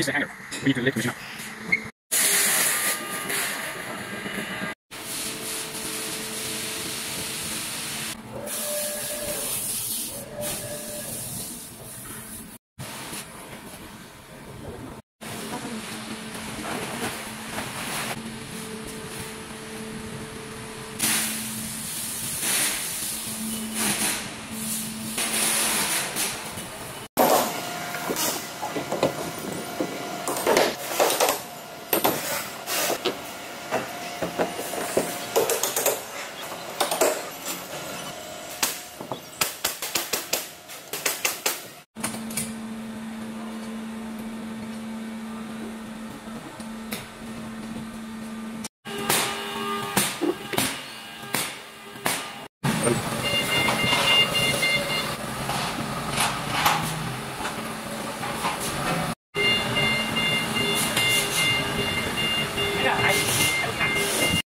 this is a hanger. We need to lift the machine up.